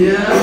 Yeah.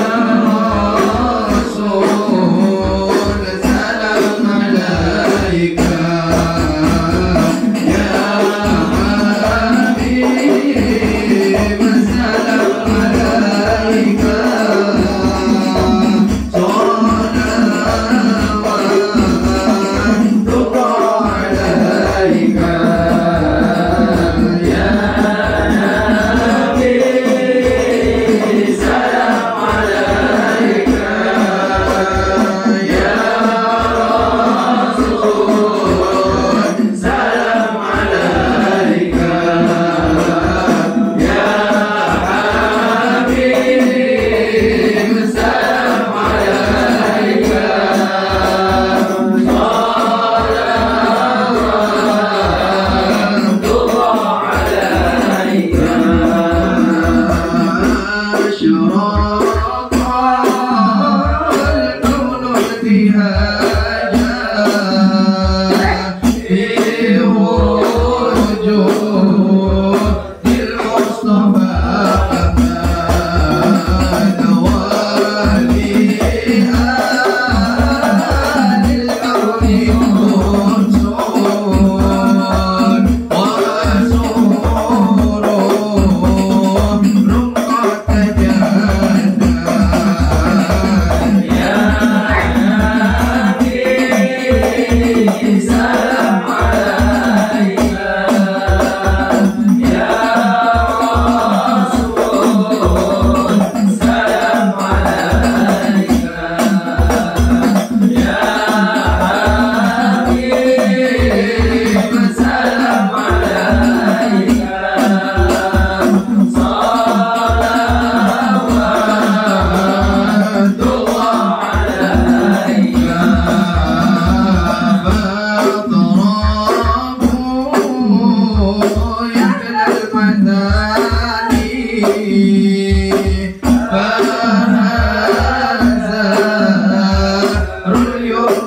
her.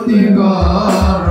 প্রতিবার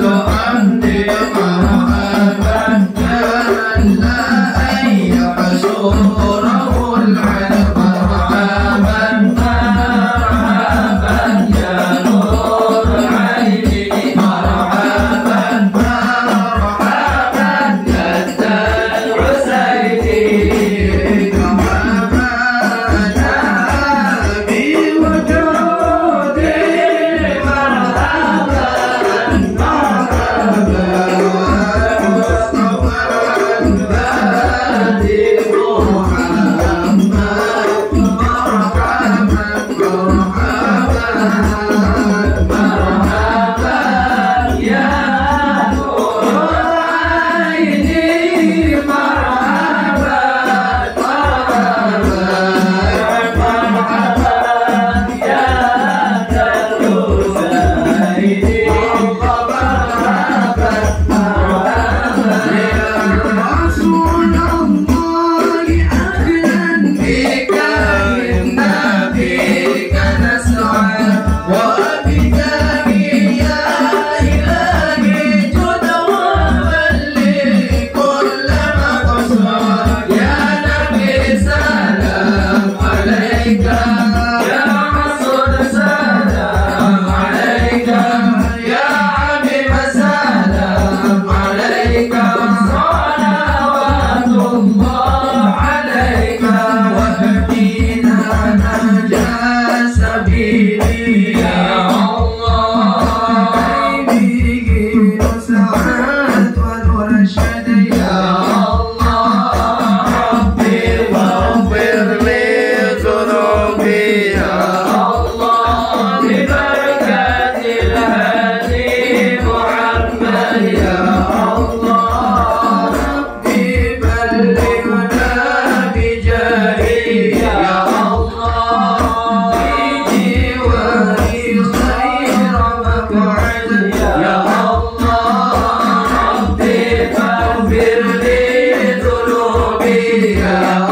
Indica.